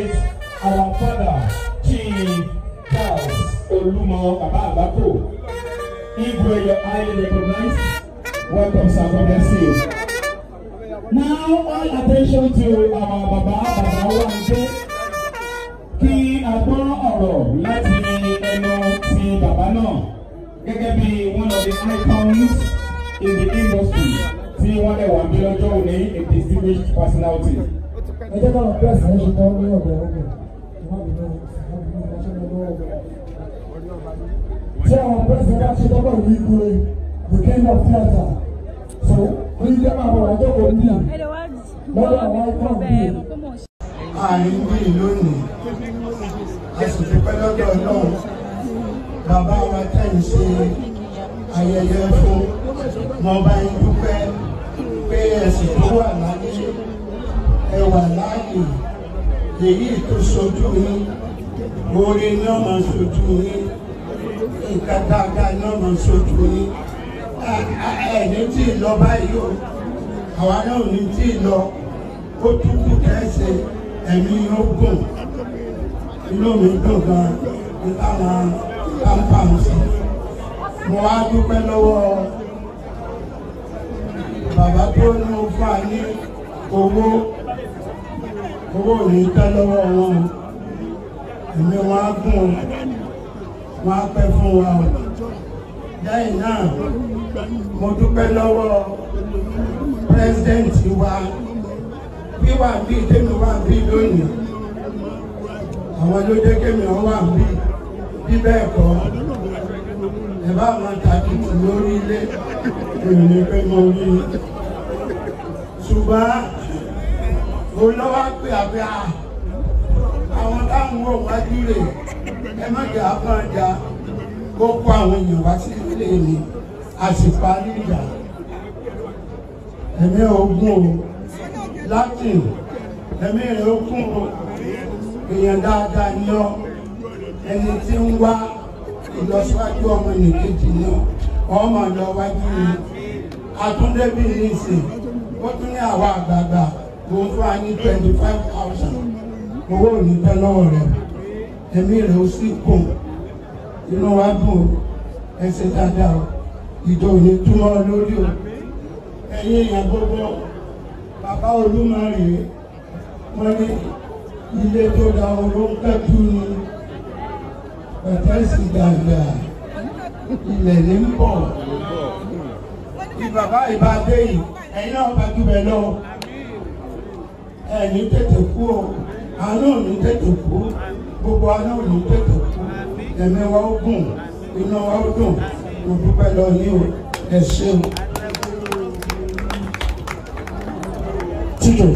Our father, Chief Charles Olumo Baba Agbako. Igwe, you're highly recognized. Welcome, sir. God. Now, all attention to our Baba Baba Wande. Kí a gbọ́ ọ̀rọ̀ láti ẹnu ti bàbá náà gẹ́gẹ́ bí one of the icons in the industry tí wọ́n lè wà bí lọ́jọ́ òní a distinguished personality. Ẹ jẹ́ káwọn pẹ́ẹ́sì ẹ̀ ṣe tán ní ọ̀dọ̀ ọ̀gbìn tí àwọn pẹ́ẹ́sì bá ṣe tán pẹ̀lú ìgbé the king of theatre so oyin jẹ́ máa bọ̀ wájú kò ní lọ́dọ̀ àwọn ikọ̀ bíi àárín bíi lónìí. A sì dúpẹ́ lọ́dọ̀ náà bàbá wa tẹ̀yìn ṣe ayẹyẹ fún. Mo bá yín dúpẹ́ èyí tó sojú yín oore ní ọmọ sojú yín nǹkan dáadáa ní ọmọ sojú yín ẹni tí ì lọ báyìí o. Àwa náà ò ní tí ì lọ. Ó tún kù kẹ́sì ẹ̀mí yóò gùn. Inú mi dùn gan ní táwọn pampam sí mo wá dúpẹ́ lọ́wọ́ bàbá tó ó fún wa ní owó owó ò ní tẹ́ lọ́wọ́ wọn. Ẹ̀mí wọn á gùn wọn á pẹ́ fún wa. O lẹ́yìn náà mo dúpẹ́ lọ́wọ́ pírẹsidẹ́ǹtì wa. Bí wà bí tèmi wà bí lónìí. Àwọn ló dé kémi ọ wà bí. Bí bẹ́ẹ̀ kọ́ ẹ bá máa tàkìtì lórí ilé. Èmi pé mo rí i. Ṣùgbọ́n olówó pé àbí à. Àwọn táwọn ò wájú rè ẹ má jà á kàn já kó kó àwọn èèyàn wá sí ilé mi. A sì parí ìjà. Ẹ̀mí ogun o. Latin. Ẹ̀mí rẹ̀ kún o. Èèyàn dáadáa ní ọ. Ẹni tí ń wá ìlọsíwájú ọmọ nìkejì ní ọ. Ọmọ lọ wájú ni àtúndébí nísìn. Ó tún ní àwa àgbààgbà tó ń fún wa ní twenty five thousand. Owó ò ní tẹ́ lọ́wọ́ rẹ̀. Ẹ̀mí rẹ̀ ó sì kún inú wa dùn. O ẹsẹ̀ dáadáa o. Ìjọ ò ní túmọ̀ lórí o. Ẹ̀yin èèyàn gbogbo bàbá olúmọ̀rì wọ́n ní ilé tó da oró ń kẹ́tù ní pẹ̀tẹ́sì gbàgbà ilẹ̀ ní ń bọ̀. Bí bàbá ìbádé yìí ẹ̀yin náà bá dúbẹ̀ lọ ẹ̀ ní tètè kú o. Àánú ní tètè kú. Gbogbo àánú ní tètè kú. Ẹ̀mí wa ó gùn iná wa ó dùn. Mo dúpẹ́ lọ ní o. Ẹ ṣeun. tíjọ.